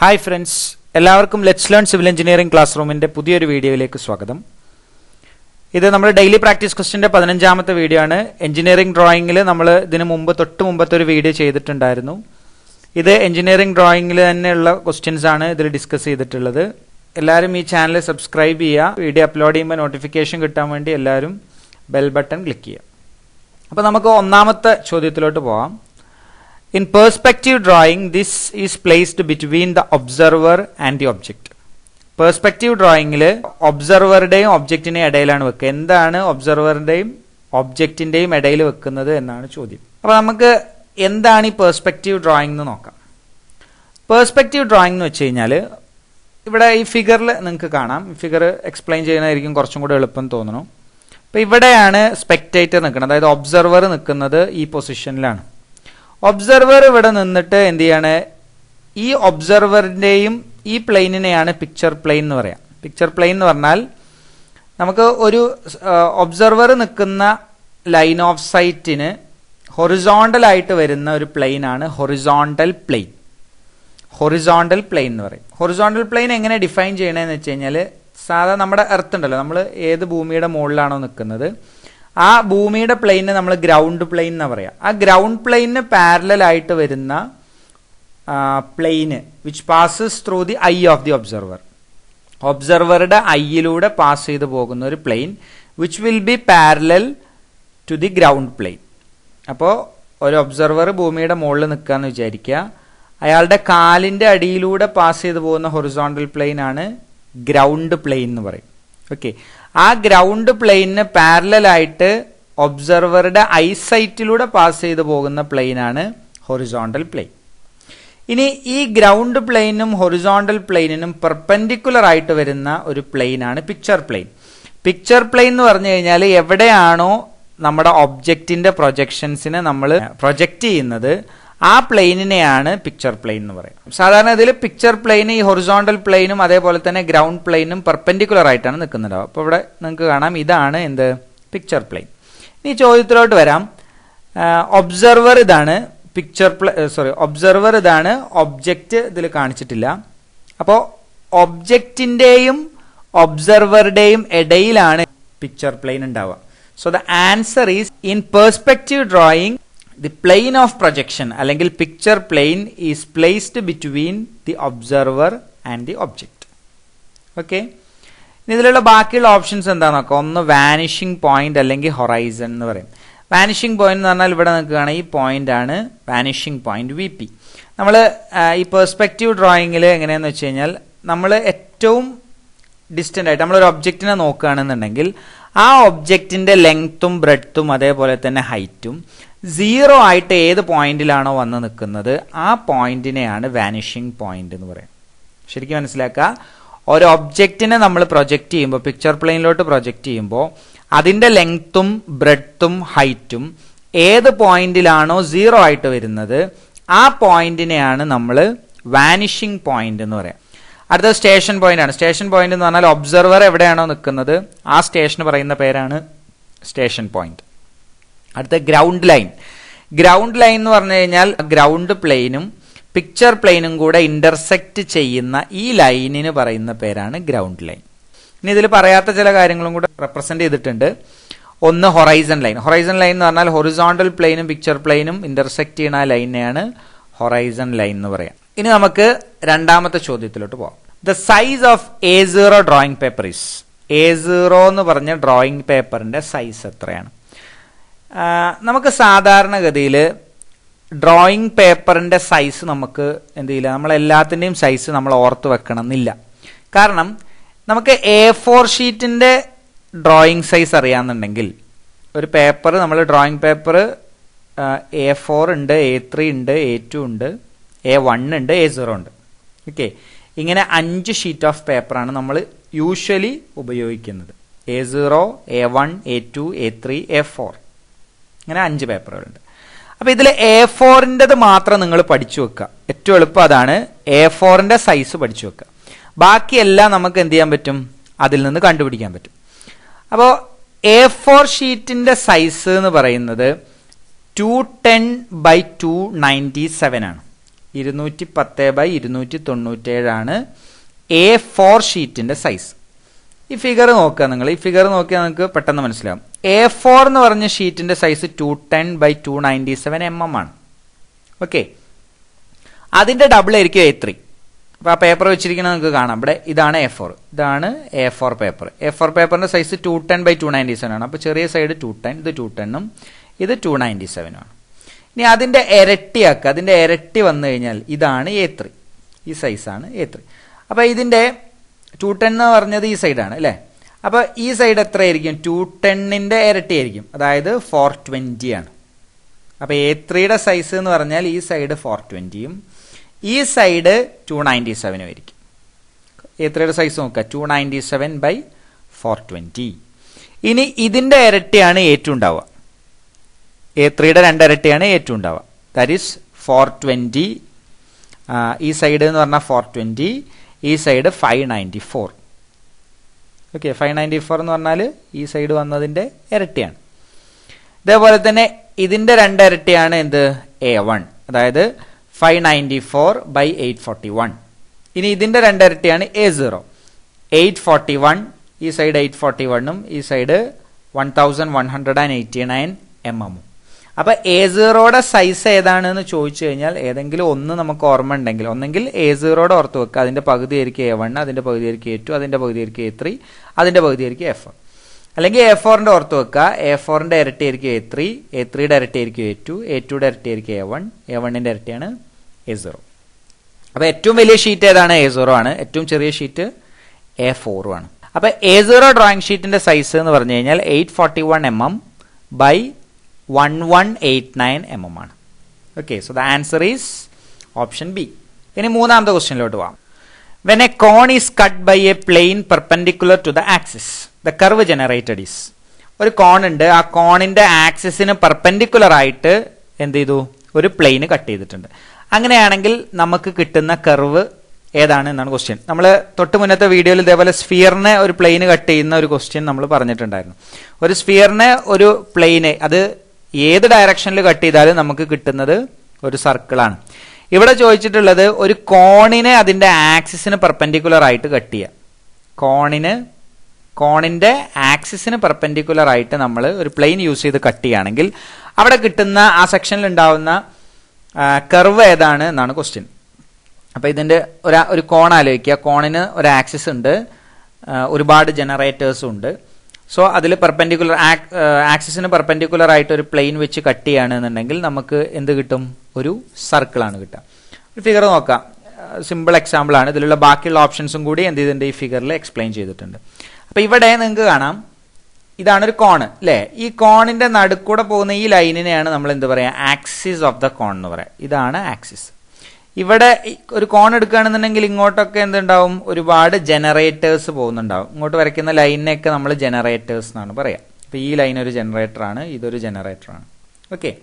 Hi friends എല്ലാവർക്കും let's learn civil engineering class റൂമിന്റെ പുതിയൊരു വീഡിയോയിലേക്ക് സ്വാഗതം. ഇത് നമ്മുടെ ഡെയിലി പ്രാക്ടീസ് ക്വസ്റ്റിന്റെ പതിനഞ്ചാമത്തെ വീഡിയോ ആണ്. എഞ്ചിനീയറിംഗ് ഡ്രോയിങ്ങിൽ നമ്മൾ ഇതിന് മുമ്പ് തൊട്ട് മുമ്പത്തെ ഒരു വീഡിയോ ചെയ്തിട്ടുണ്ടായിരുന്നു. ഇത് എഞ്ചിനീയറിംഗ് ഡ്രോയിങ്ങിൽ തന്നെയുള്ള ക്വസ്റ്റ്യൻസ് ആണ് ഇതിൽ ഡിസ്കസ് ചെയ്തിട്ടുള്ളത്. എല്ലാവരും ഈ ചാനൽ സബ്സ്ക്രൈബ് ചെയ്യുക. വീഡിയോ അപ്ലോഡ് ചെയ്യുമ്പോൾ നോട്ടിഫിക്കേഷൻ കിട്ടാൻ വേണ്ടി എല്ലാവരും ബെൽ ബട്ടൺ ക്ലിക്ക് ചെയ്യുക. അപ്പോൾ നമുക്ക് ഒന്നാമത്തെ ചോദ്യത്തിലോട്ട് പോവാം. In perspective drawing this is placed between the observer and the object perspective ഡ്രോയിങ്ങിൽ ഒബ്സർവറുടെയും ഒബ്ജക്റ്റിന്റെയും ഇടയിലാണ് വെക്കുക. എന്താണ് ഒബ്സർവറിന്റെയും ഒബ്ജക്റ്റിന്റെയും ഇടയിൽ വെക്കുന്നത് എന്നാണ് ചോദ്യം. അപ്പൊ നമുക്ക് എന്താണ് ഈ പെർസ്പെക്റ്റീവ് ഡ്രോയിങ് എന്ന് നോക്കാം. പെർസ്പെക്റ്റീവ് ഡ്രോയിങ് എന്ന് വെച്ച് കഴിഞ്ഞാൽ ഇവിടെ ഈ ഫിഗറിൽ നിങ്ങൾക്ക് കാണാം. ഫിഗർ എക്സ്പ്ലെയിൻ ചെയ്യുന്നതായിരിക്കും കുറച്ചും കൂടെ എളുപ്പം തോന്നുന്നു. അപ്പൊ ഇവിടെയാണ് സ്പെക്ടേറ്റർ നിൽക്കുന്നത്. അതായത് ഒബ്സർവർ നിൽക്കുന്നത് ഈ പൊസിഷനിലാണ് ഒബ്സർവർ ഇവിടെ നിന്നിട്ട് എന്ത് ചെയ്യാണ്? ഈ ഒബ്സർവറിന്റെയും ഈ പ്ലെയിനിനെയാണ് പിക്ചർ പ്ലെയിൻ എന്ന് പറയാം. പിക്ചർ പ്ലെയിൻ എന്ന് പറഞ്ഞാൽ നമുക്ക് ഒരു ഒബ്സർവർ നിൽക്കുന്ന ലൈൻ ഓഫ് സൈറ്റിന് ഹൊറിസോണ്ടൽ ആയിട്ട് വരുന്ന ഒരു പ്ലെയിനാണ് ഹൊറിസോണ്ടൽ പ്ലെയിൻ ഹൊറിസോണ്ടൽ പ്ലെയിൻ എന്ന് പറയും. ഹൊറിസോണ്ടൽ പ്ലെയിൻ എങ്ങനെ ഡിഫൈൻ ചെയ്യണമെന്ന് വെച്ച് കഴിഞ്ഞാൽ സാധാ നമ്മുടെ എർത്ത് ഉണ്ടല്ലോ. നമ്മൾ ഏത് ഭൂമിയുടെ മുകളിലാണോ നിൽക്കുന്നത്? ആ ഭൂമിയുടെ പ്ലെയിനെ നമ്മൾ ഗ്രൗണ്ട് പ്ലെയിൻ എന്ന് പറയാം. ആ ഗ്രൗണ്ട് പ്ലെയിനിന് പാരലായിട്ട് വരുന്ന plane which passes through the eye of the observer ഒബ്സർവറുടെ ഐയിലൂടെ പാസ് ചെയ്ത് പോകുന്ന ഒരു plane which will be parallel to the ground plane അപ്പോൾ ഒരു ഒബ്സർവർ ഭൂമിയുടെ മുകളിൽ നിൽക്കുകയെന്ന് വിചാരിക്കുക അയാളുടെ കാലിന്റെ അടിയിലൂടെ പാസ് ചെയ്ത് പോകുന്ന ഹൊറിസോണ്ടൽ പ്ലെയിൻ ആണ് ഗ്രൗണ്ട് പ്ലെയിൻ എന്ന് പറയും. ഓക്കെ ആ ഗ്രൗണ്ട് പ്ലെയിനിന് പാരലായിട്ട് ഒബ്സർവറുടെ ഐസൈറ്റിലൂടെ പാസ് ചെയ്തു പോകുന്ന പ്ലെയിനാണ് ഹൊറിസോണ്ടൽ പ്ലെയിൻ ഇനി ഈ ഗ്രൗണ്ട് പ്ലെയിനും ഹൊറിസോണ്ടൽ പ്ലെയിനിനും പെർപെൻഡിക്കുലർ ആയിട്ട് വരുന്ന ഒരു പ്ലെയിനാണ് പിക്ചർ പ്ലെയിൻ പിക്ചർ പ്ലെയിൻ എന്ന് പറഞ്ഞു കഴിഞ്ഞാൽ എവിടെയാണോ നമ്മുടെ ഒബ്ജക്റ്റിന്റെ പ്രൊജക്ഷൻസിനെ നമ്മൾ പ്രൊജക്റ്റ് ചെയ്യുന്നത് ആ പ്ലെയിനിനെയാണ് പിക്ചർ പ്ലെയിൻ എന്ന് പറയുന്നത്. സാധാരണ ഇതിൽ പിക്ചർ പ്ലെയിൻ ഈ ഹൊറിസോണ്ടൽ പ്ലെയിനും അതേപോലെ തന്നെ ഗ്രൗണ്ട് പ്ലെയിനും പെർപെൻഡിക്കുലർ ആയിട്ടാണ് നിൽക്കുന്നുണ്ടാവുക. അപ്പോൾ ഇവിടെ നിങ്ങൾക്ക് കാണാം ഇതാണ് എന്ത്? പിക്ചർ പ്ലെയിൻ ഇനി ചോദ്യത്തിലോട്ട് വരാം. ഒബ്സർവർ ഇതാണ് പിക്ചർ സോറി ഒബ്സർവർ ഇതാണ് ഒബ്ജക്റ്റ് ഇതിൽ കാണിച്ചിട്ടില്ല. അപ്പോൾ ഒബ്ജക്റ്റിന്റെയും ഒബ്സർവറുടെയും ഇടയിലാണ് പിക്ചർ പ്ലെയിൻ ഉണ്ടാവുക. So the answer is in perspective drawing the plane of projection അല്ലെങ്കിൽ picture plane is placed between the observer and the object okay ഇതിലുള്ള ബാക്കിയുള്ള ഓപ്ഷൻസ് എന്താണെന്ന് നോക്കാം. ഒന്ന് വാനിഷിംഗ് പോയിന്റ് അല്ലെങ്കിൽ ഹൊറൈസൺ എന്ന് പറയും. വാനിഷിംഗ് പോയിന്റ് എന്ന് പറഞ്ഞാൽ ഇവിടെ നിൽക്കുകയാണ് ഈ പോയിന്റ് ആണ് വാനിഷിംഗ് പോയിന്റ് വി പി നമ്മൾ ഈ പെർസ്പെക്റ്റീവ് ഡ്രോയിങ്ങിൽ എങ്ങനെയാന്ന് വെച്ച് കഴിഞ്ഞാൽ നമ്മൾ ഏറ്റവും ഡിസ്റ്റന്റ് ആയിട്ട് നമ്മളൊരു ഒബ്ജക്റ്റിനെ നോക്കുകയാണെന്നുണ്ടെങ്കിൽ ആ ഒബ്ജക്റ്റിന്റെ ലെങ്ത്തും ബ്രെഡ്ത്തും അതേപോലെ തന്നെ ഹൈറ്റും സീറോ ആയിട്ട് ഏത് പോയിന്റിലാണോ വന്ന് നിൽക്കുന്നത് ആ പോയിന്റിനെയാണ് വാനിഷിംഗ് പോയിന്റ് എന്ന് പറയാം ശരിക്കും മനസ്സിലാക്കുക? ഒരു ഒബ്ജക്റ്റിനെ നമ്മൾ പ്രൊജക്റ്റ് ചെയ്യുമ്പോൾ പിക്ചർ പ്ലെയിനിലോട്ട് പ്രൊജക്റ്റ് ചെയ്യുമ്പോൾ അതിന്റെ ലെങ്ത്തും ബ്രെഡ്ത്തും ഹൈറ്റും ഏത് പോയിന്റിലാണോ സീറോ ആയിട്ട് വരുന്നത് ആ പോയിന്റിനെയാണ് നമ്മൾ വാനിഷിംഗ് പോയിന്റ് എന്ന് പറയാം അടുത്ത സ്റ്റേഷൻ പോയിന്റ് ആണ്. സ്റ്റേഷൻ പോയിന്റ് എന്ന് പറഞ്ഞാൽ ഒബ്സർവർ എവിടെയാണോ നിൽക്കുന്നത്? ആ സ്റ്റേഷൻ പറയുന്ന പേരാണ് സ്റ്റേഷൻ പോയിന്റ് അടുത്ത ഗ്രൗണ്ട് ലൈൻ ഗ്രൗണ്ട് ലൈൻ എന്ന് പറഞ്ഞു കഴിഞ്ഞാൽ ഗ്രൗണ്ട് പ്ലെയിനും പിക്ചർ പ്ലെയിനും കൂടെ ഇന്റർസെക്റ്റ് ചെയ്യുന്ന ഈ ലൈനിന് പറയുന്ന പേരാണ് ഗ്രൗണ്ട് ലൈൻ ഇനി ഇതിൽ പറയാത്ത ചില കാര്യങ്ങളും കൂടെ റെപ്രസെന്റ് ചെയ്തിട്ടുണ്ട്. ഒന്ന് ഹൊറൈസൺ ലൈൻ ഹൊറൈസൺ ലൈൻ എന്ന് പറഞ്ഞാൽ ഹൊറിസോണ്ടൽ പ്ലെയിനും പിക്ചർ പ്ലെയിനും ഇന്റർസെക്ട് ചെയ്യുന്ന ലൈനെയാണ് ഹൊറൈസൺ ലൈൻ എന്ന് പറയാം. ഇനി നമുക്ക് രണ്ടാമത്തെ ചോദ്യത്തിലോട്ട് പോവാം. The size of A zero drawing paper is A zero എന്ന് പറഞ്ഞ ഡ്രോയിങ് പേപ്പറിന്റെ സൈസ് എത്രയാണ്? നമുക്ക് സാധാരണഗതിയിൽ ഡ്രോയിങ് പേപ്പറിന്റെ സൈസ് നമുക്ക് എന്ത് ചെയ്യില്ല? നമ്മൾ എല്ലാത്തിന്റെയും സൈസ് നമ്മൾ ഓർത്ത് വെക്കണം എന്നില്ല കാരണം നമുക്ക് എ ഫോർ ഷീറ്റിന്റെ ഡ്രോയിങ് സൈസ് അറിയാമെന്നുണ്ടെങ്കിൽ ഒരു പേപ്പർ നമ്മൾ ഡ്രോയിങ് പേപ്പർ എ ഫോർ ഉണ്ട് എ ത്രീ ഉണ്ട് എ ടു ഉണ്ട് എ വൺ ഉണ്ട് എ സീറോ ഉണ്ട്. ഓക്കെ ഇങ്ങനെ അഞ്ച് ഷീറ്റ് ഓഫ് പേപ്പറാണ് നമ്മൾ യൂഷ്വലി ഉപയോഗിക്കുന്നത്. A zero A one A two A three A four ഇങ്ങനെ അഞ്ച് പേപ്പറുകളുണ്ട് അപ്പോൾ ഇതിൽ എ ഫോറിന്റെത് മാത്രം നിങ്ങൾ പഠിച്ചു വെക്കുക. ഏറ്റവും എളുപ്പം അതാണ് എ ഫോറിന്റെ സൈസ് പഠിച്ചു വെക്കുക. ബാക്കിയെല്ലാം നമുക്ക് എന്ത് ചെയ്യാൻ പറ്റും? അതിൽ നിന്ന് കണ്ടുപിടിക്കാൻ പറ്റും. അപ്പോൾ എ ഫോർ ഷീറ്റിന്റെ സൈസ് എന്ന് പറയുന്നത് two ten by two ninety seven ആണ്. ഇരുന്നൂറ്റി പത്ത് ബൈ ഇരുന്നൂറ്റി തൊണ്ണൂറ്റേഴാണ് എ ഫോർ ഷീറ്റിന്റെ സൈസ് ഈ ഫിഗർ നോക്കുക നിങ്ങൾ. ഈ ഫിഗർ നോക്കിയാൽ നിങ്ങൾക്ക് പെട്ടെന്ന് മനസ്സിലാവും. എ ഫോർ എന്ന് പറഞ്ഞ ഷീറ്റിന്റെ size two ten by two ninety seven M M ആണ്. ഓക്കെ അതിന്റെ ഡബിൾ ആയിരിക്കും എ ത്രീ അപ്പൊ ആ പേപ്പർ വെച്ചിരിക്കുന്നത് നിങ്ങൾക്ക് കാണാം. ഇവിടെ ഇതാണ് എ ഫോർ ഇതാണ് A four paper A four പേപ്പറിന്റെ size two ten by two ninety seven ആണ്. അപ്പൊ ചെറിയ സൈഡ് ടു ടെൻ ഇത് ടു ടെണ്ണും ഇത് ടു നയന്റി സെവനും ആണ്. ഇനി അതിന്റെ ഇരട്ടിയാക്കുക അതിന്റെ ഇരട്ടി വന്നു കഴിഞ്ഞാൽ ഇതാണ് എ ത്രീ ഈ സൈസാണ് എ ത്രീ അപ്പോൾ ഇതിന്റെ ടു ടെൻ എന്ന് പറഞ്ഞത് ഈ സൈഡാണ് അല്ലേ? അപ്പോൾ ഈ സൈഡ് എത്രയായിരിക്കും? ടു ഇരട്ടി ആയിരിക്കും. അതായത് ഫോർ ട്വന്റി ആണ്. അപ്പോൾ എ ത്രീയുടെ സൈസ് എന്ന് പറഞ്ഞാൽ ഈ സൈഡ് ഫോർ ട്വന്റിയും ഈ സൈഡ് ടു നയന്റി സെവനും ആയിരിക്കും. എ ത്രീയുടെ സൈസ് നോക്കുക. Two ninety seven by four twenty ഇനി ഇതിന്റെ ഇരട്ടിയാണ് ഏറ്റവും ഉണ്ടാവുക. എ ത്രീയുടെ രണ്ടിരട്ടിയാണ് ടു ഉണ്ടാവുക ദാറ്റ് ഈസ് ഫോർ ട്വന്റി ഈ സൈഡ് എന്ന് പറഞ്ഞാൽ ഫോർ ട്വന്റി ഈ side five ninety four okay five ninety four എന്ന് പറഞ്ഞാൽ ഈ സൈഡ് വന്നതിന്റെ ഇരട്ടിയാണ്. ഇതേപോലെ തന്നെ ഇതിന്റെ രണ്ടിരട്ടിയാണ് എന്ത്? എ വൺ അതായത് five ninety four by eight forty one ഇനി ഇതിന്റെ രണ്ടിരട്ടിയാണ് A zero eight forty one ഈ സൈഡ് എയ്റ്റ് ഫോർട്ടി വണ്ണും ഈ side one thousand one hundred and eighty nine M എമ്മും അപ്പൊ എ സീറോയുടെ സൈസ് ഏതാണെന്ന് ചോദിച്ചു കഴിഞ്ഞാൽ ഏതെങ്കിലും ഒന്ന് നമുക്ക് ഓർമ്മ ഉണ്ടെങ്കിൽ ഒന്നെങ്കിൽ എ സീറോയുടെ ഓർത്ത് വെക്കുക. അതിന്റെ പകുതി ആയിരിക്കും എ വൺ അതിന്റെ പകുതി ആയിരിക്കും എ ടു അതിന്റെ പകുതി ആയിരിക്കും എ ത്രീ അതിന്റെ പകുതി ആയിരിക്കും എഫ് അല്ലെങ്കിൽ എ ഫോറിന്റെ ഓർത്ത് വെക്കുക. എ ഫോറിന്റെ ഇരട്ടി ആയിരിക്കും എ ത്രീ എ ത്രീയുടെ ഇരട്ടി ആയിരിക്കും എ ടു എ ടുയുടെ ഇരട്ടി ആയിരിക്കും എ വൺ എ വണ്ണിന്റെ ഇരട്ടിയാണ് എ സീറോ അപ്പൊ ഏറ്റവും വലിയ ഷീറ്റ് ഏതാണ്? എ സീറോ ആണ്. ഏറ്റവും ചെറിയ ഷീറ്റ് എ ഫോറും ആണ്. അപ്പൊ എ സീറോ ഡ്രോയിങ് ഷീറ്റിന്റെ സൈസ് എന്ന് പറഞ്ഞു കഴിഞ്ഞാൽ eight forty one M M by one one eight nine M M ആണ്. Okay so the answer is option B ഇനി മൂന്നാമത്തെ ക്വസ്റ്റ്യനിലോട്ട് പോവാം. When a cone is cut by a plane perpendicular to the axis the curve generated is ഒരു cone ഉണ്ട് ആ കോണിന്റെ ആക്സിസിന് perpendicular ആയിട്ട് എന്ത് ചെയ്തു? ഒരു പ്ലെയിന് കട്ട് ചെയ്തിട്ടുണ്ട്. അങ്ങനെയാണെങ്കിൽ നമുക്ക് കിട്ടുന്ന കർവ് ഏതാണ് എന്നാണ് ക്വസ്റ്റ്യൻ നമ്മൾ തൊട്ട് മുന്നത്തെ വീഡിയോയിൽ ഇതേപോലെ സ്ഫിയറിനെ ഒരു പ്ലെയിന് കട്ട് ചെയ്യുന്ന ഒരു ക്വസ്റ്റ്യൻ നമ്മൾ പറഞ്ഞിട്ടുണ്ടായിരുന്നു. ഒരു സ്ഫിയറിനെ ഒരു പ്ലെയിന് അത് ഏത് ഡയറക്ഷനിൽ കട്ട് ചെയ്താലും നമുക്ക് കിട്ടുന്നത് ഒരു സർക്കിളാണ് ഇവിടെ ചോദിച്ചിട്ടുള്ളത് ഒരു കോണിനെ അതിന്റെ ആക്സിസിന് പെർപെൻഡിക്കുലർ ആയിട്ട് കട്ട് ചെയ്യുക. കോണിന് കോണിന്റെ ആക്സിസിന് പെർപെൻഡിക്കുലർ ആയിട്ട് നമ്മൾ ഒരു പ്ലെയിൻ യൂസ് ചെയ്ത് കട്ട് ചെയ്യുകയാണെങ്കിൽ അവിടെ കിട്ടുന്ന ആ സെക്ഷനിൽ ഉണ്ടാവുന്ന കർവ് ഏതാണ് എന്നാണ് ക്വസ്റ്റ്യൻ അപ്പോൾ ഇതിന്റെ ഒരു ഒരു കോൺ ആലോചിക്കുക. കോണിന് ഒരു ആക്സിസ് ഉണ്ട് ഒരുപാട് ജനറേറ്റേഴ്സും ഉണ്ട്. സോ അതിൽ പെർപെൻഡിക്കുലർ ആക്സിസിന് പെർപെൻഡിക്കുലർ ആയിട്ട് ഒരു പ്ലെയിൻ വെച്ച് കട്ട് ചെയ്യുകയാണെന്നുണ്ടെങ്കിൽ നമുക്ക് എന്ത് കിട്ടും? ഒരു സർക്കിളാണ് കിട്ടുക. ഒരു ഫിഗർ നോക്കാം. സിമ്പിൾ എക്സാമ്പിൾ ആണ്. ഇതിലുള്ള ബാക്കിയുള്ള ഓപ്ഷൻസും കൂടി എന്ത് ചെയ്തിട്ടുണ്ട്? ഈ ഫിഗറിൽ എക്സ്പ്ലെയിൻ ചെയ്തിട്ടുണ്ട്. അപ്പോൾ ഇവിടെ നിങ്ങൾക്ക് കാണാം. ഇതാണ് ഒരു കോണ് അല്ലേ ഈ കോണിന്റെ നടുക്കൂടെ പോകുന്ന ഈ ലൈനിനെയാണ് നമ്മൾ എന്ത് പറയാ? ആക്സിസ് ഓഫ് ദ കോൺ എന്ന് പറയാം. ഇതാണ് ആക്സിസ് ഇവിടെ ഒരു കോൺ എടുക്കുകയാണെന്നുണ്ടെങ്കിൽ ഇങ്ങോട്ടൊക്കെ എന്തുണ്ടാവും? ഒരുപാട് ജനറേറ്റേഴ്സ് പോകുന്നുണ്ടാവും. ഇങ്ങോട്ട് വരയ്ക്കുന്ന ലൈനിനെയൊക്കെ നമ്മൾ ജനറേറ്റേഴ്സ് എന്നാണ് പറയാം. അപ്പൊ ഈ ലൈൻ ഒരു ജനറേറ്ററാണ് ഇതൊരു ജനറേറ്ററാണ് ഓക്കെ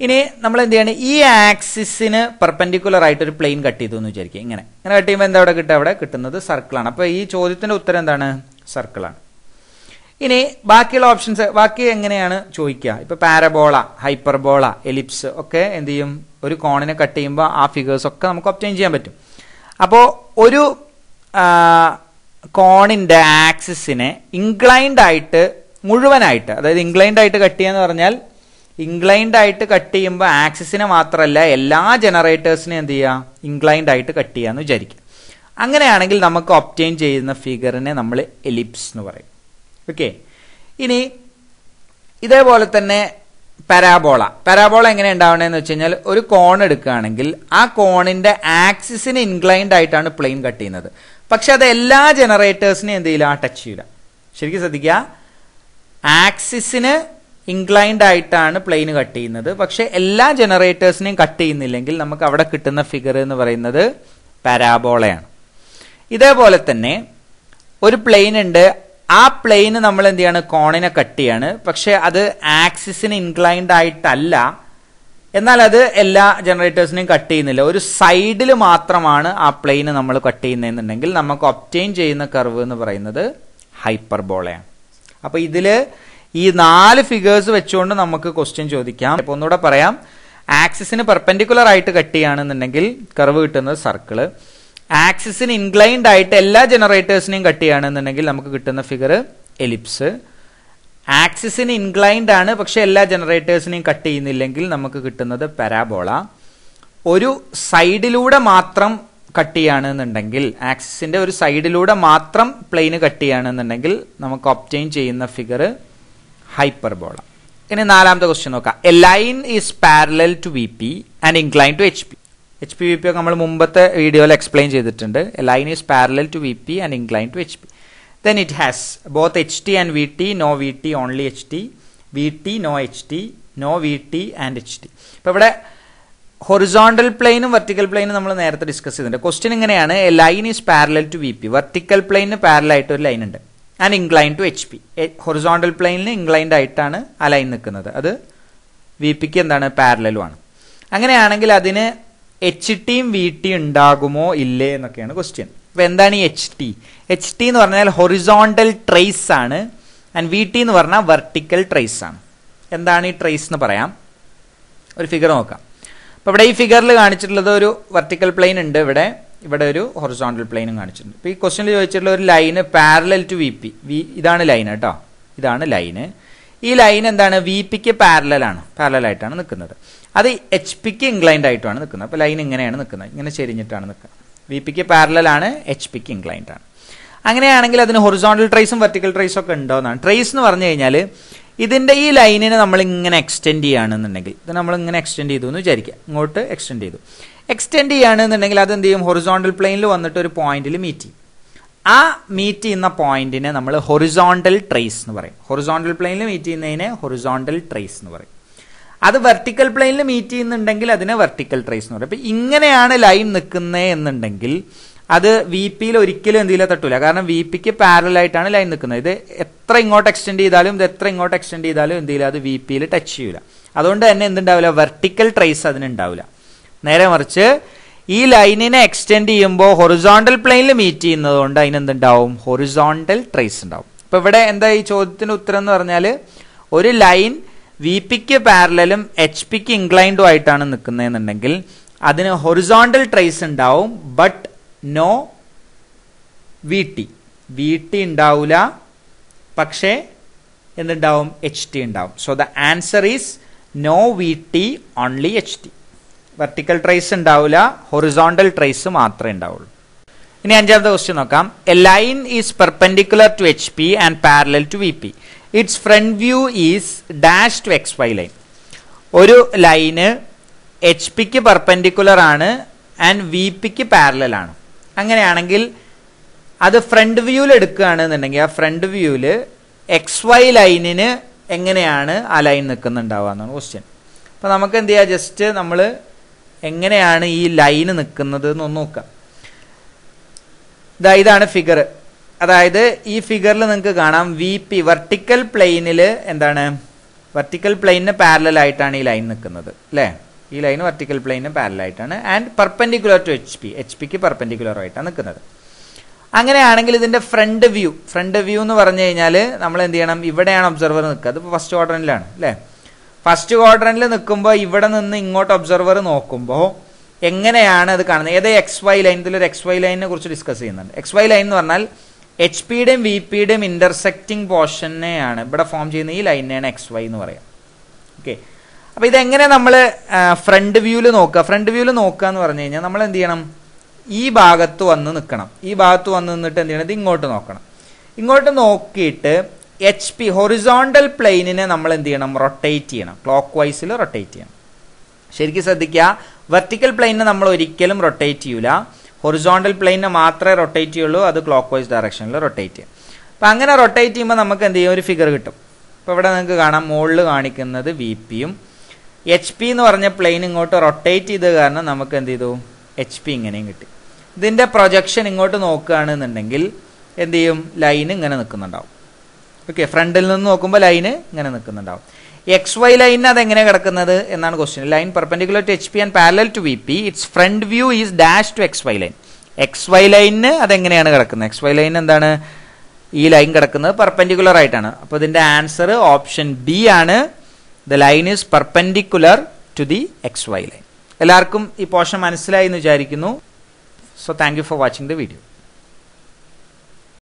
ഇനി നമ്മൾ എന്ത് ചെയ്യണം? ഈ ആക്സിസിന് പെർപെൻഡിക്കുലർ ആയിട്ട് ഒരു പ്ലെയിൻ കട്ട് ചെയ്തു എന്ന് വിചാരിക്കുക. ഇങ്ങനെ. ഇങ്ങനെ കട്ട് ചെയ്യുമ്പോൾ എന്താ അവിടെ കിട്ടുക? അവിടെ കിട്ടുന്നത് സർക്കിളാണ് അപ്പൊ ഈ ചോദ്യത്തിന്റെ ഉത്തരം എന്താണ്? സർക്കിളാണ് ഇനി ബാക്കിയുള്ള ഓപ്ഷൻസ് ബാക്കി എങ്ങനെയാണ് ചോദിക്കുക? ഇപ്പൊ പാരബോള ഹൈപ്പർബോള എലിപ്സ് ഒക്കെ എന്ത് ചെയ്യും? ഒരു കോണിനെ കട്ട് ചെയ്യുമ്പോൾ ആ ഫിഗേഴ്സ് ഒക്കെ നമുക്ക് ഒപ്റ്റൈൻ ചെയ്യാൻ പറ്റും. അപ്പോൾ ഒരു കോണിന്റെ ആക്സിസിനെ ഇൻക്ലൈൻഡ് ആയിട്ട് മുഴുവനായിട്ട് അതായത് ഇൻക്ലൈൻഡ് ആയിട്ട് കട്ട് ചെയ്യാന്ന് പറഞ്ഞാൽ ഇൻക്ലൈൻഡ് ആയിട്ട് കട്ട് ചെയ്യുമ്പോൾ ആക്സിസിനെ മാത്രമല്ല എല്ലാ ജനറേറ്റേഴ്സിനെ എന്ത് ചെയ്യുക? ഇൻക്ലൈൻഡ് ആയിട്ട് കട്ട് ചെയ്യാന്ന് വിചാരിക്കുക. അങ്ങനെയാണെങ്കിൽ നമുക്ക് ഒപ്റ്റൈൻ ചെയ്യുന്ന ഫിഗറിനെ നമ്മൾ എലിപ്സ് എന്ന് പറയും. ഓക്കെ ഇനി ഇതേപോലെ തന്നെ പരാബോള. പരാബോള എങ്ങനെ ഉണ്ടാവണേന്ന് വെച്ച് കഴിഞ്ഞാൽ ഒരു കോൺ എടുക്കുകയാണെങ്കിൽ ആ കോണിന്റെ ആക്സിസിന് ഇൻക്ലൈൻഡ് ആയിട്ടാണ് പ്ലെയിൻ കട്ട് ചെയ്യുന്നത്. പക്ഷെ അത് എല്ലാ ജനറേറ്റേഴ്സിനും എന്ത് ചെയ്യില്ല? ടച്ച് ചെയ്യില്ല. ശരിക്കും ശ്രദ്ധിക്കുക. ആക്സിസിന് ഇൻക്ലൈൻഡ് ആയിട്ടാണ് പ്ലെയിൻ കട്ട് ചെയ്യുന്നത്. പക്ഷെ എല്ലാ ജനറേറ്റേഴ്സിനെയും കട്ട് ചെയ്യുന്നില്ലെങ്കിൽ നമുക്ക് അവിടെ കിട്ടുന്ന ഫിഗർ എന്ന് പറയുന്നത് പരാബോളയാണ്. ഇതേപോലെ തന്നെ ഒരു പ്ലെയിൻ ഉണ്ട് ആ പ്ലെയിന് നമ്മൾ എന്ത് ചെയ്യാണ്? കോണിനെ കട്ട് ചെയ്യാണ്. പക്ഷെ അത് ആക്സിസിന് ഇൻക്ലൈൻഡ് ആയിട്ടല്ല. എന്നാൽ അത് എല്ലാ ജനറേറ്റേഴ്സിനെയും കട്ട് ചെയ്യുന്നില്ല. ഒരു സൈഡിൽ മാത്രമാണ് ആ പ്ലെയിന് നമ്മൾ കട്ട് ചെയ്യുന്നതെന്നുണ്ടെങ്കിൽ നമുക്ക് ഒപ്റ്റെയിൻ ചെയ്യുന്ന കർവ് എന്ന് പറയുന്നത് ഹൈപ്പർബോളയാണ് അപ്പോൾ ഇതിൽ ഈ നാല് ഫിഗേഴ്സ് വെച്ചുകൊണ്ട് നമുക്ക് ക്വസ്റ്റ്യൻ ചോദിക്കാം. ഇപ്പൊ ഒന്നുകൂടെ പറയാം. ആക്സിസിന് പെർപെൻഡിക്കുലർ ആയിട്ട് കട്ട് ചെയ്യുകയാണെന്നുണ്ടെങ്കിൽ കർവ് കിട്ടുന്നത് സർക്കിൾ ആക്സിസിന് ഇൻക്ലൈൻഡ് ആയിട്ട് എല്ലാ ജനറേറ്റേഴ്സിനെയും കട്ട് ചെയ്യുകയാണെന്നുണ്ടെങ്കിൽ നമുക്ക് കിട്ടുന്ന ഫിഗർ എലിപ്സ് ആക്സിസിന് ഇൻക്ലൈൻഡ് ആണ് പക്ഷെ എല്ലാ ജനറേറ്റേഴ്സിനെയും കട്ട് ചെയ്യുന്നില്ലെങ്കിൽ നമുക്ക് കിട്ടുന്നത് പരാബോള ഒരു സൈഡിലൂടെ മാത്രം കട്ട് ചെയ്യുകയാണെന്നുണ്ടെങ്കിൽ ആക്സിസിന്റെ ഒരു സൈഡിലൂടെ മാത്രം പ്ലെയിന് കട്ട് ചെയ്യുകയാണെന്നുണ്ടെങ്കിൽ നമുക്ക് ഒപ്റ്റെയിൻ ചെയ്യുന്ന ഫിഗർ ഹൈപ്പർബോള ഇനി നാലാമത്തെ ക്വസ്റ്റ്യൻ നോക്കാം. A line is parallel to V P and incline to H P H P V P ഒക്കെ നമ്മൾ മുമ്പത്തെ വീഡിയോയിൽ എക്സ്പ്ലെയിൻ ചെയ്തിട്ടുണ്ട്. Line is parallel to V P and incline to H P then it has both H T and V T no V T only H T V T no H T no V T and H T ഇപ്പൊ ഇവിടെ horizontal പ്ലെയിനും vertical പ്ലെയിനും നമ്മൾ നേരത്തെ discuss ചെയ്തിട്ടുണ്ട്. Question ഇങ്ങനെയാണ്. A line is parallel to V P vertical പ്ലെയിനിന് parallel ആയിട്ട് ഒരു ലൈൻ ഉണ്ട്. And incline to H P horizontal പ്ലെയിനിൽ ഇൻക്ലൈൻഡ് ആയിട്ടാണ് ആ ലൈൻ നിൽക്കുന്നത്. അത് വി പിക്ക് എന്താണ്? പാരലലുമാണ് അങ്ങനെയാണെങ്കിൽ അതിന് എച്ച് ടിയും വി ടി ഉണ്ടാകുമോ ഇല്ലേ എന്നൊക്കെയാണ് ക്വസ്റ്റ്യൻ അപ്പോൾ എന്താണ് ഈ എച്ച് ടി എച്ച് ടി എന്ന് പറഞ്ഞാൽ ഹൊറിസോണ്ടൽ ട്രേസ് ആണ്. ആൻഡ് വി ടി എന്ന് പറഞ്ഞാൽ വെർട്ടിക്കൽ ട്രേസ് ആണ്. എന്താണ് ഈ ട്രേസ് എന്ന് പറയാം? ഒരു ഫിഗർ നോക്കാം. അപ്പോൾ ഇവിടെ ഈ ഫിഗറിൽ കാണിച്ചിട്ടുള്ളത് ഒരു വെർട്ടിക്കൽ പ്ലെയിൻ ഉണ്ട് ഇവിടെ. ഇവിടെ ഒരു ഹൊറിസോണ്ടൽ പ്ലെയിനും കാണിച്ചിട്ടുണ്ട്. ഇപ്പോൾ ഈ ക്വസ്റ്റ്യനിൽ ചോദിച്ചിട്ടുള്ള ഒരു line parallel to V P V ഇതാണ് ലൈൻ കേട്ടോ ഇതാണ് ലൈന് ഈ ലൈൻ എന്താണ്? വി പിക്ക് പാരലൽ ആയിട്ടാണ് നിൽക്കുന്നത്. അത് എച്ച് പിക്ക് ഇൻക്ലൈൻഡ് ആയിട്ടാണ് നിൽക്കുന്നത്. അപ്പോൾ ലൈൻ ഇങ്ങനെയാണ് നിൽക്കുന്നത്. ഇങ്ങനെ ചെരിഞ്ഞിട്ടാണ് നിൽക്കുന്നത്. വി പിക്ക് പാരലാണ് എച്ച് പിക്ക് ഇൻക്ലൈൻഡ് ആണ്. അങ്ങനെയാണെങ്കിൽ അതിന് ഹൊറിസോണ്ടൽ ട്രേസും വെർട്ടിക്കൽ ട്രേസും ഒക്കെ ഉണ്ടോ എന്നാണ്. ട്രേസ് എന്ന് പറഞ്ഞു കഴിഞ്ഞാൽ ഇതിന്റെ ഈ ലൈനിനെ നമ്മൾ ഇങ്ങനെ എക്സ്റ്റെൻഡ് ചെയ്യുകയാണെന്നുണ്ടെങ്കിൽ ഇത് നമ്മൾ ഇങ്ങനെ എക്സ്റ്റെൻഡ് ചെയ്തു എന്ന് വിചാരിക്കുക. ഇങ്ങോട്ട് എക്സ്റ്റെൻഡ് ചെയ്തു. എക്സ്റ്റെൻഡ് ചെയ്യുകയാണെന്നുണ്ടെങ്കിൽ അത് എന്ത് ചെയ്യും? ഹൊറിസോണ്ടൽ പ്ലെയിനിൽ വന്നിട്ട് ഒരു പോയിന്റിൽ മീറ്റ് ചെയ്യും. ആ മീറ്റ് ചെയ്യുന്ന പോയിന്റിനെ നമ്മൾ ഹൊറിസോണ്ടൽ ട്രേസ് എന്ന് പറയും. ഹൊറിസോണ്ടൽ പ്ലെയിനിൽ മീറ്റ് ചെയ്യുന്നതിനെ ഹൊറിസോണ്ടൽ ട്രേസ് എന്ന് പറയും. അത് വെർട്ടിക്കൽ പ്ലെയിനിൽ മീറ്റ് ചെയ്യുന്നുണ്ടെങ്കിൽ അതിനെ വെർട്ടിക്കൽ ട്രേസ് എന്ന് പറയും. അപ്പം ഇങ്ങനെയാണ് ലൈൻ നിൽക്കുന്നത് എന്നുണ്ടെങ്കിൽ അത് വി പിയിൽ ഒരിക്കലും എന്തെങ്കിലും തട്ടൂല. കാരണം വി പിക്ക് പാരലായിട്ടാണ് ലൈൻ നിൽക്കുന്നത്. ഇത് എത്ര ഇങ്ങോട്ട് എക്സ്റ്റെൻഡ് ചെയ്താലും ഇത് എത്ര ഇങ്ങോട്ട് എക്സ്റ്റെൻഡ് ചെയ്താലും എന്തെങ്കിലും അത് വി പിയിൽ ടച്ച് ചെയ്യൂല. അതുകൊണ്ട് തന്നെ എന്തുണ്ടാവില്ല വെർട്ടിക്കൽ ട്രേസ് അതിനുണ്ടാവില്ല നേരെ മറിച്ച് ഈ ലൈനിനെ എക്സ്റ്റെൻഡ് ചെയ്യുമ്പോൾ ഹൊറിസോണ്ടൽ പ്ലെയിനിൽ മീറ്റ് ചെയ്യുന്നത് കൊണ്ട് അതിനെന്തുണ്ടാവും ഹൊറിസോണ്ടൽ ട്രേസ് ഉണ്ടാവും. അപ്പോൾ ഇവിടെ എന്താ ഈ ചോദ്യത്തിന് ഉത്തരം എന്ന് പറഞ്ഞാൽ ഒരു ലൈൻ വി പിക്ക് പാരലും എച്ച് പിക്ക് ഇൻക്ലൈൻഡും ആയിട്ടാണ് നിൽക്കുന്നതെന്നുണ്ടെങ്കിൽ അതിന് ഹൊറിസോണ്ടൽ ട്രേസ് ഉണ്ടാവും but no V T V T ഉണ്ടാവില്ല പക്ഷേ എന്തുണ്ടാവും? എച്ച് ടി ഉണ്ടാവും. So the answer is no V T only H T vertical trace ഉണ്ടാവില്ല ഹൊറിസോണ്ടൽ ട്രേസ് മാത്രമേ ഉണ്ടാവുള്ളൂ. ഇനി അഞ്ചാമത്തെ ക്വസ്റ്റ്യൻ നോക്കാം. A line is perpendicular to H P and parallel to V P it's front view is dash to X Y line ഒരു line H പിക്ക് perpendicular ആണ് and V പിക്ക് പാരലൽ ആണ്. അങ്ങനെയാണെങ്കിൽ അത് ഫ്രണ്ട് വ്യൂവിൽ എടുക്കുകയാണെന്നുണ്ടെങ്കിൽ ആ ഫ്രണ്ട് വ്യൂവിൽ എക്സ് വൈ ലൈനിന് എങ്ങനെയാണ് ആ ലൈൻ നിൽക്കുന്നുണ്ടാവുക എന്നാണ് ക്വസ്റ്റ്യൻ അപ്പോൾ നമുക്ക് എന്ത് ചെയ്യാം? ജസ്റ്റ് നമ്മൾ എങ്ങനെയാണ് ഈ ലൈന് നിൽക്കുന്നത് എന്നൊന്ന് നോക്കാം. ഇതാ ഇതാണ് ഫിഗർ അതായത് ഈ ഫിഗറിൽ നിങ്ങൾക്ക് കാണാം വി പി വെർട്ടിക്കൽ പ്ലെയിനിൽ എന്താണ്? വെർട്ടിക്കൽ പ്ലെയിനിന് പാരലൽ ആയിട്ടാണ് ഈ ലൈൻ നിൽക്കുന്നത് അല്ലേ ഈ ലൈൻ വെർട്ടിക്കൽ പ്ലെയിനിന് പാരലൽ ആയിട്ടാണ്. And perpendicular to H P H pick perpendicular ആയിട്ടാണ് നിൽക്കുന്നത് അങ്ങനെയാണെങ്കിൽ ഇതിന്റെ ഫ്രണ്ട് വ്യൂ ഫ്രണ്ട് വ്യൂ എന്ന് പറഞ്ഞു കഴിഞ്ഞാൽ നമ്മൾ എന്ത് ചെയ്യണം? ഇവിടെയാണ് ഒബ്സർവർ നിൽക്കുക. അതിപ്പോൾ ഫസ്റ്റ് ക്വാഡ്രന്റിലാണ് അല്ലേ ഫസ്റ്റ് ക്വാഡ്രന്റിൽ നിൽക്കുമ്പോൾ ഇവിടെ നിന്ന് ഇങ്ങോട്ട് ഒബ്സർവർ നോക്കുമ്പോൾ എങ്ങനെയാണ് അത് കാണുന്നത്? ഏത് എക്സ് വൈ ലൈൻ ഇതിലൊരു എക്സ് വൈ ലൈനിനെ കുറിച്ച് ഡിസ്കസ് ചെയ്യുന്നുണ്ട്. എക്സ് വൈ ലൈൻ എന്ന് പറഞ്ഞാൽ എച്ച് പിയുടെയും വി പിയുടെയും ഇന്റർസെക്റ്റിംഗ് പോർഷനെയാണ് ഇവിടെ ഫോം ചെയ്യുന്ന ഈ ലൈനെയാണ് എക്സ് വൈ എന്ന് പറയാം. ഓക്കെ അപ്പോൾ ഇതെങ്ങനെ നമ്മൾ ഫ്രണ്ട് വ്യൂവിൽ നോക്കുക? ഫ്രണ്ട് വ്യൂവിൽ നോക്കുക എന്ന് പറഞ്ഞു കഴിഞ്ഞാൽ നമ്മൾ എന്ത് ചെയ്യണം? ഈ ഭാഗത്ത് വന്ന് നിൽക്കണം. ഈ ഭാഗത്ത് വന്ന് നിന്നിട്ട് എന്ത് ചെയ്യണം? ഇത് ഇങ്ങോട്ട് നോക്കണം. ഇങ്ങോട്ട് നോക്കിയിട്ട് എച്ച് പി ഹൊറിസോണ്ടൽ പ്ലെയിനിനെ നമ്മൾ എന്ത് ചെയ്യണം? റൊട്ടേറ്റ് ചെയ്യണം. ക്ലോക്ക് വൈസിൽ റൊട്ടേറ്റ് ചെയ്യണം. ശരിക്കും ശ്രദ്ധിക്കുക. വെർട്ടിക്കൽ പ്ലെയിനിനെ നമ്മൾ ഒരിക്കലും റൊട്ടേറ്റ് ചെയ്യൂല. ഹൊറിസോണ്ടൽ പ്ലെയിനെ മാത്രമേ റൊട്ടേറ്റ് ചെയ്യുള്ളൂ അത് ക്ലോക്ക് വൈസ് ഡയറക്ഷനിൽ റൊട്ടേറ്റ് ചെയ്യും. അപ്പം അങ്ങനെ റൊട്ടേറ്റ് ചെയ്യുമ്പോൾ നമുക്ക് എന്ത് ചെയ്യും? ഒരു ഫിഗർ കിട്ടും. അപ്പോൾ ഇവിടെ നിങ്ങൾക്ക് കാണാം മുകളിൽ കാണിക്കുന്നത് വി പിയും എച്ച് പി എന്ന് പറഞ്ഞ പ്ലെയിൻ ഇങ്ങോട്ട് റൊട്ടേറ്റ് ചെയ്ത് കാരണം നമുക്ക് എന്ത് ചെയ്തു? എച്ച് പി ഇങ്ങനെയും കിട്ടി. ഇതിന്റെ പ്രൊജക്ഷൻ ഇങ്ങോട്ട് നോക്കുകയാണെന്നുണ്ടെങ്കിൽ എന്ത് ചെയ്യും? ലൈൻ ഇങ്ങനെ നിൽക്കുന്നുണ്ടാവും. ഓക്കെ ഫ്രണ്ടിൽ നിന്ന് നോക്കുമ്പോൾ ലൈന് ഇങ്ങനെ നിൽക്കുന്നുണ്ടാവും. എക്സ് വൈ ലൈനിന് അത് എങ്ങനെ കിടക്കുന്നത് എന്നാണ് question line perpendicular to H P and parallel to V P it's front view is dash to X Y line X Y ലൈനിന് അതെങ്ങനെയാണ് കിടക്കുന്നത്? എക്സ് വൈ ലൈൻ എന്താണ്? ഈ ലൈൻ കിടക്കുന്നത് പെർപെൻഡിക്കുലർ ആയിട്ടാണ്. അപ്പോൾ ഇതിന്റെ ആൻസർ ഓപ്ഷൻ ബി ആണ്. The line is perpendicular to the X Y line എല്ലാവർക്കും ഈ പോർഷൻ മനസ്സിലായി എന്ന് വിചാരിക്കുന്നു. So thank you for watching the video